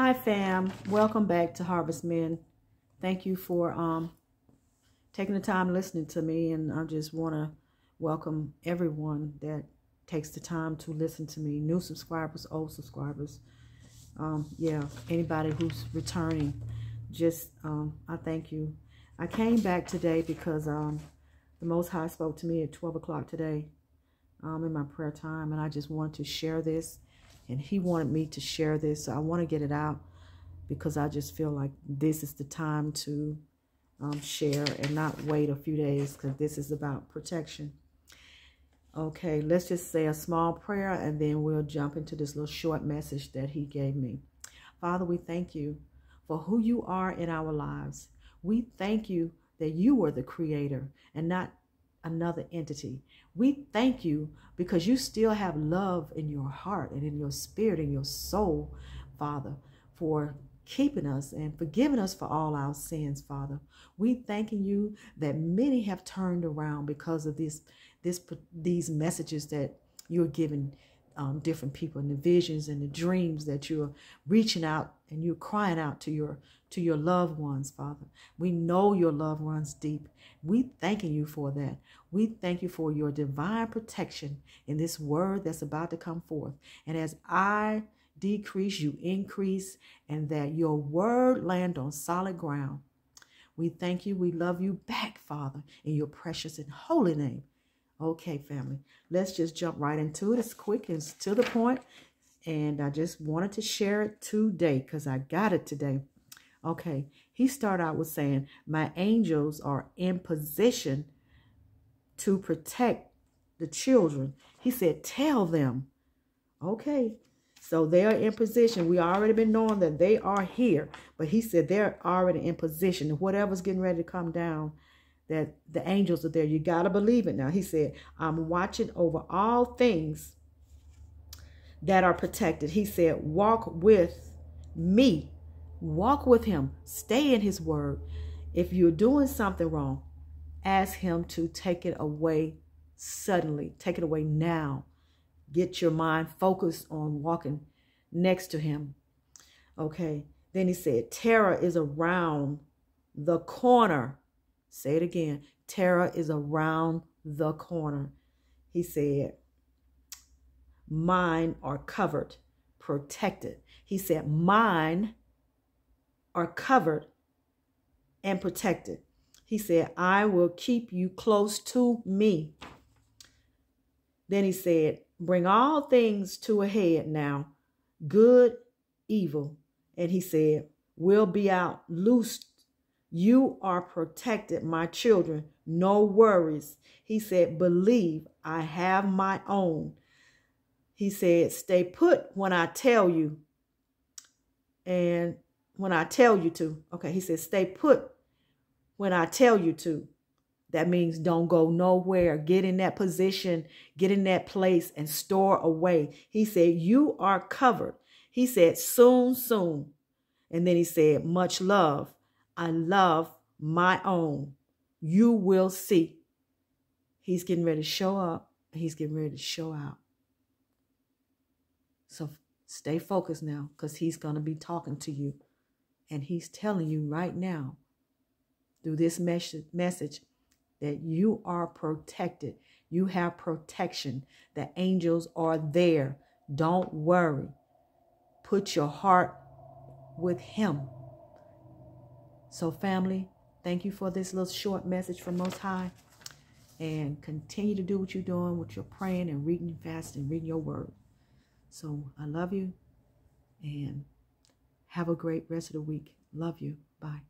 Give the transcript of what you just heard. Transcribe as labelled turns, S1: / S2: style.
S1: Hi fam, welcome back to Harvest-Min. Thank you for um taking the time listening to me and I just want to welcome everyone that takes the time to listen to me. New subscribers, old subscribers. Um yeah, anybody who's returning, just um I thank you. I came back today because um the Most High spoke to me at 12 o'clock today um, in my prayer time and I just wanted to share this and he wanted me to share this. So I want to get it out because I just feel like this is the time to um, share and not wait a few days because this is about protection. Okay, let's just say a small prayer and then we'll jump into this little short message that he gave me. Father, we thank you for who you are in our lives. We thank you that you are the creator and not another entity. We thank you because you still have love in your heart and in your spirit and your soul, Father, for keeping us and forgiving us for all our sins, Father. We thanking you that many have turned around because of this, this, these messages that you're giving um, different people and the visions and the dreams that you're reaching out and you're crying out to your to your loved ones, Father. We know your love runs deep. We thanking you for that. We thank you for your divine protection in this word that's about to come forth. And as I decrease, you increase, and that your word land on solid ground. We thank you. We love you back, Father, in your precious and holy name. Okay, family, let's just jump right into it. It's quick and to the point, and I just wanted to share it today because I got it today. Okay, he started out with saying, My angels are in position to protect the children. He said, Tell them. Okay, so they are in position. We already been knowing that they are here, but he said they're already in position. Whatever's getting ready to come down, that the angels are there. You got to believe it now. He said, I'm watching over all things that are protected. He said, walk with me. Walk with him. Stay in his word. If you're doing something wrong, ask him to take it away suddenly. Take it away now. Get your mind focused on walking next to him. Okay. Then he said, terror is around the corner Say it again. Terror is around the corner. He said, mine are covered, protected. He said, mine are covered and protected. He said, I will keep you close to me. Then he said, bring all things to a head now, good, evil. And he said, we'll be out loosed you are protected, my children. No worries. He said, Believe I have my own. He said, Stay put when I tell you. And when I tell you to. Okay, he said, Stay put when I tell you to. That means don't go nowhere. Get in that position, get in that place and store away. He said, You are covered. He said, Soon, soon. And then he said, Much love. I love my own. You will see. He's getting ready to show up. He's getting ready to show out. So stay focused now because he's going to be talking to you. And he's telling you right now through this message, message that you are protected. You have protection. The angels are there. Don't worry. Put your heart with him. So, family, thank you for this little short message from Most High. And continue to do what you're doing with your praying and reading fast and reading your word. So, I love you and have a great rest of the week. Love you. Bye.